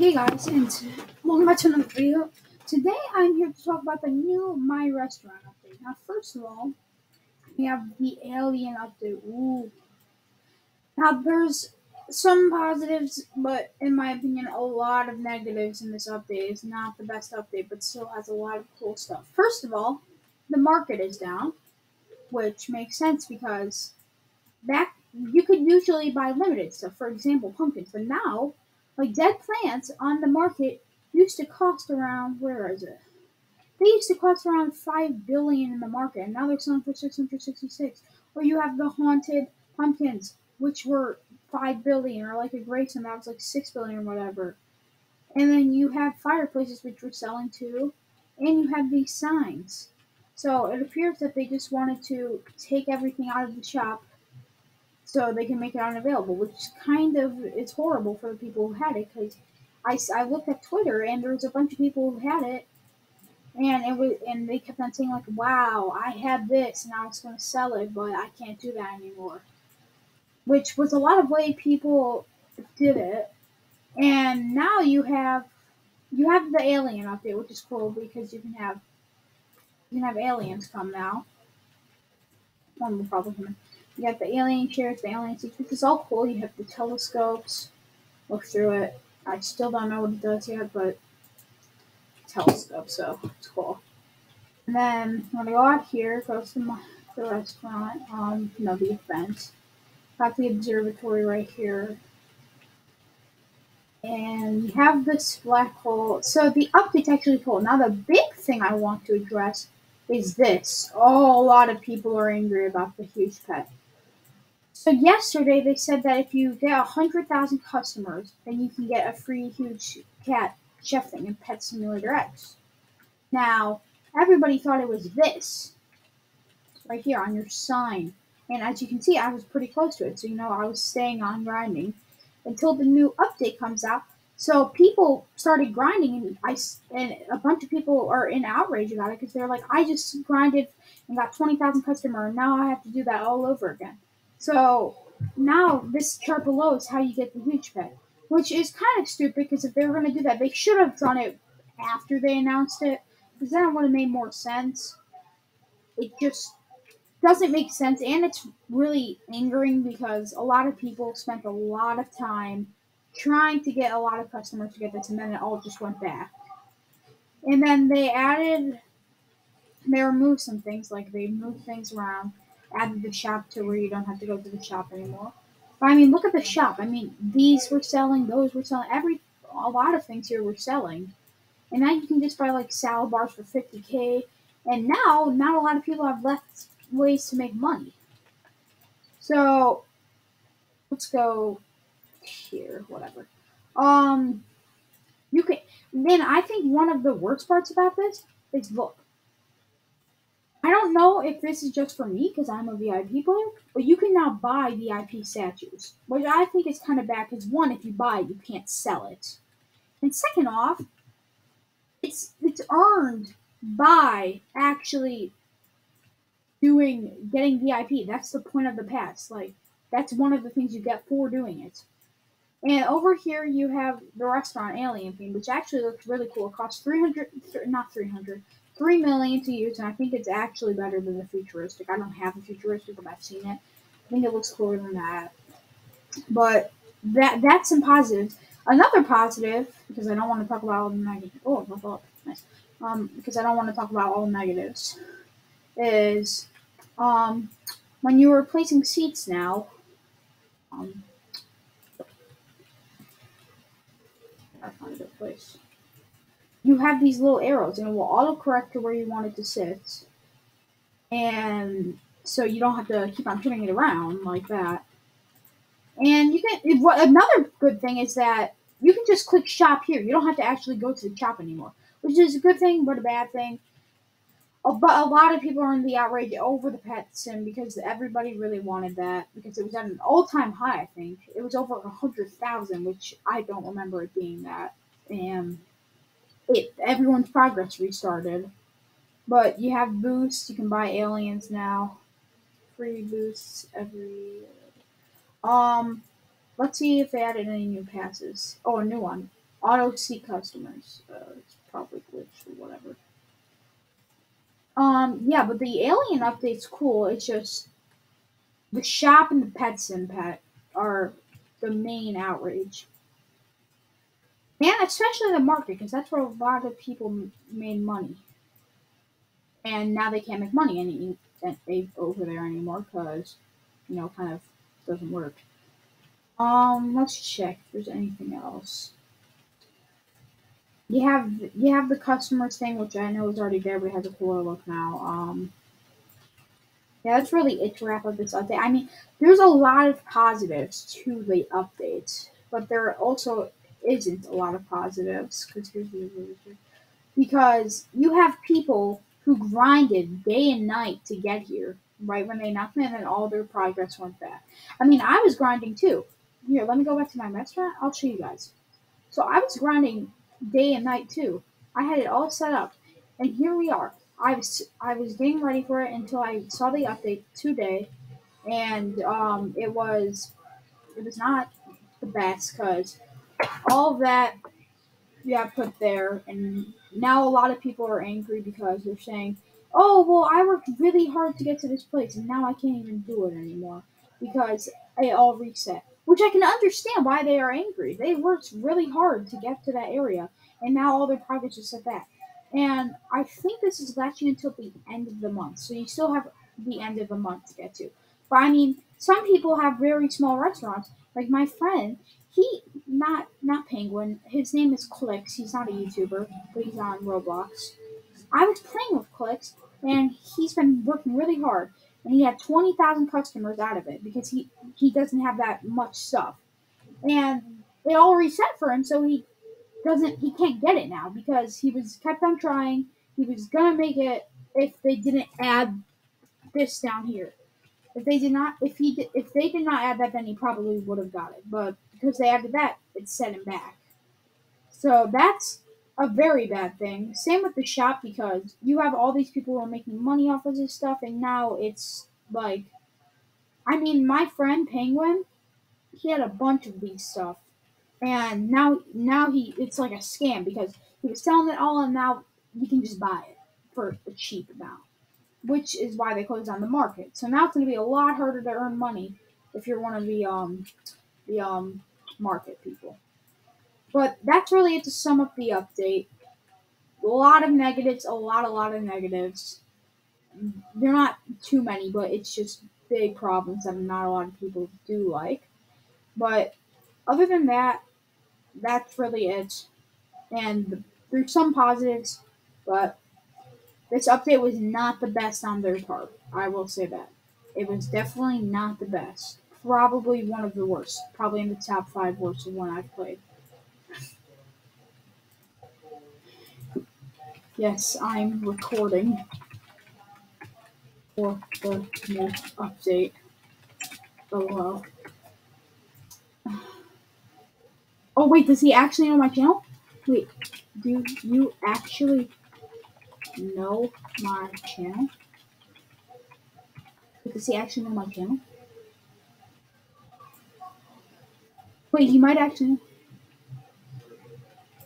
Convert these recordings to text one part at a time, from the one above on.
Hey guys, and welcome back to another video. Today I'm here to talk about the new My Restaurant update. Now, first of all, we have the Alien update. Ooh. Now, there's some positives, but in my opinion, a lot of negatives in this update. It's not the best update, but still has a lot of cool stuff. First of all, the market is down, which makes sense because back you could usually buy limited stuff, for example, pumpkins, but now like dead plants on the market used to cost around where is it? They used to cost around five billion in the market, and now they're selling for six hundred sixty-six. Or you have the haunted pumpkins, which were five billion, or like a Grayson that was like six billion or whatever. And then you have fireplaces, which were selling too, and you have these signs. So it appears that they just wanted to take everything out of the shop so they can make it unavailable, which kind of is horrible for the people who had it because I, I looked at Twitter and there was a bunch of people who had it and it was and they kept on saying like wow I had this and I was going to sell it but I can't do that anymore. Which was a lot of way people did it and now you have you have the alien update which is cool because you can have you can have aliens come now. One will probably come you have the alien chairs, the alien seats, which is all cool. You have the telescopes. Look through it. I still don't know what it does yet, but telescope, so it's cool. And then when I go out here, goes to the restaurant, um, you know, the event. Got the observatory right here. And you have this black hole. So the update's actually cool. Now the big thing I want to address is this. Oh, a lot of people are angry about the huge pet. So yesterday they said that if you get hundred thousand customers, then you can get a free huge cat chef thing in Pet Simulator X. Now everybody thought it was this right here on your sign, and as you can see, I was pretty close to it. So you know I was staying on grinding until the new update comes out. So people started grinding, and I and a bunch of people are in outrage about it because they're like, I just grinded and got twenty thousand customers, and now I have to do that all over again. So now this chart below is how you get the huge pet, which is kind of stupid because if they were going to do that, they should have done it after they announced it because then it would have made more sense. It just doesn't make sense and it's really angering because a lot of people spent a lot of time trying to get a lot of customers to get this and then it all just went back. And then they added, they removed some things, like they moved things around added the shop to where you don't have to go to the shop anymore. But I mean, look at the shop. I mean, these were selling, those were selling, every a lot of things here were selling, and now you can just buy like salad bars for fifty k. And now, not a lot of people have left ways to make money. So let's go here, whatever. Um, you can. Then I think one of the worst parts about this is look. Don't know if this is just for me because I'm a VIP player, but you can now buy VIP statues, which I think is kind of bad because one, if you buy it, you can't sell it, and second off, it's it's earned by actually doing getting VIP. That's the point of the pass. Like that's one of the things you get for doing it. And over here you have the restaurant Alien theme, which actually looks really cool. It costs three hundred, not three hundred, three million to use, and I think it's actually better than the futuristic. I don't have the futuristic, but I've seen it. I think it looks cooler than that. But that that's some positives. Another positive, because I don't want to talk about all the negatives. Oh, oh, nice. Um, because I don't want to talk about all negatives, is um, when you're replacing seats now. Um, I find a place you have these little arrows and it will autocorrect to where you want it to sit. And so you don't have to keep on turning it around like that. And you can, another good thing is that you can just click shop here. You don't have to actually go to the shop anymore, which is a good thing, but a bad thing. Oh, but a lot of people are in the outrage over the pet sim because everybody really wanted that because it was at an all-time high. I think it was over a hundred thousand, which I don't remember it being that. And it everyone's progress restarted. But you have boosts. You can buy aliens now. Free boosts every. Um, let's see if they added any new passes. Oh, a new one. auto seek customers. Uh, it's probably glitched or whatever. Um, yeah, but the alien update's cool. It's just the shop and the pet sim pet are the main outrage. And especially the market, because that's where a lot of people made money. And now they can't make money any, over there anymore because, you know, kind of doesn't work. Um, let's check if there's anything else. You have you have the customers thing, which I know is already there, but it has a cooler look now. Um, yeah, that's really it to wrap up this update. I mean, there's a lot of positives to the update, but there are also isn't a lot of positives because here's the because you have people who grinded day and night to get here right when they announced it, and all their progress went back. I mean, I was grinding too. Here, let me go back to my restaurant. I'll show you guys. So I was grinding day and night too. I had it all set up, and here we are. I was I was getting ready for it until I saw the update today, and um, it was it was not the best because all that yeah put there, and now a lot of people are angry because they're saying, "Oh well, I worked really hard to get to this place, and now I can't even do it anymore because it all reset." Which I can understand why they are angry. They worked really hard to get to that area, and now all their progress is set back. And I think this is lasting until the end of the month. So you still have the end of the month to get to. But I mean, some people have very small restaurants. Like my friend, he not not Penguin. His name is Clicks. He's not a YouTuber, but he's on Roblox. I was playing with Clicks, and he's been working really hard, and he had twenty thousand customers out of it because he he doesn't have that much stuff, and it all reset for him. So he doesn't he can't get it now because he was kept on trying. He was gonna make it if they didn't add this down here. If they did not, if he did, if they did not add that, then he probably would have got it. But because they added that, it set him back. So that's a very bad thing. Same with the shop because you have all these people who are making money off of this stuff, and now it's like, I mean, my friend Penguin, he had a bunch of these stuff and now now he it's like a scam because he was selling it all and now you can just buy it for a cheap amount which is why they closed down the market. So now it's going to be a lot harder to earn money if you're one of the um the um market people. But that's really it to sum up the update. A lot of negatives a lot a lot of negatives. They're not too many but it's just big problems that not a lot of people do like. But other than that that's really it. And there's some positives, but this update was not the best on their part. I will say that. It was definitely not the best. Probably one of the worst. Probably in the top five worst of one I've played. Yes, I'm recording for the new update. Oh well. Oh wait, does he actually know my channel? Wait, do you actually know my channel? does see actually know my channel? Wait, he might actually.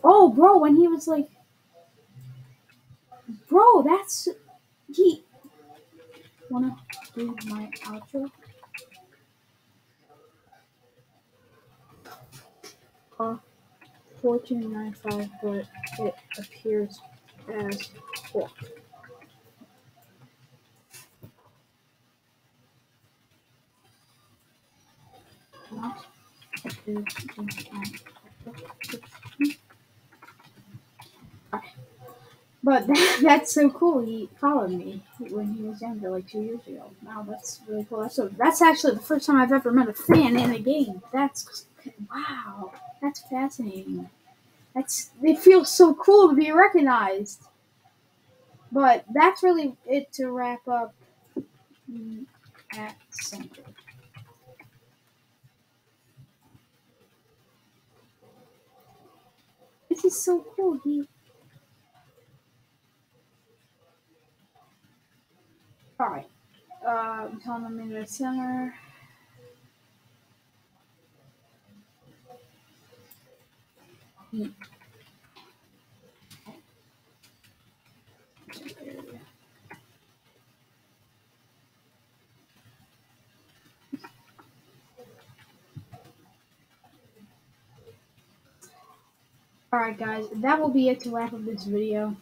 Oh, bro, when he was like, bro, that's he. Wanna do my outro? Uh, are 1495, but it appears as 4. But that, that's so cool. He followed me when he was younger, like two years ago. Wow, that's really cool. That's, so, that's actually the first time I've ever met a fan in a game. That's wow. That's fascinating. That's it feels so cool to be recognized. But that's really it to wrap up at center. This is so cool. He Alright. Uh, them in the center. Alright guys, that will be it to wrap up this video.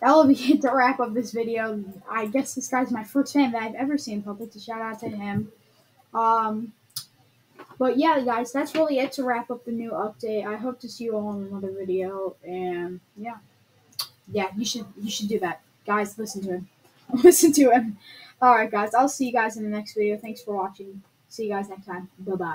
That will be it to wrap up this video. I guess this guy's my first fan that I've ever seen public, so shout out to him. Um, but yeah, guys, that's really it to wrap up the new update. I hope to see you all in another video, and yeah, yeah, you should you should do that, guys. Listen to him, listen to him. All right, guys, I'll see you guys in the next video. Thanks for watching. See you guys next time. Bye bye.